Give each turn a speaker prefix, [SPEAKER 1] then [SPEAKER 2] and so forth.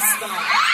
[SPEAKER 1] stop.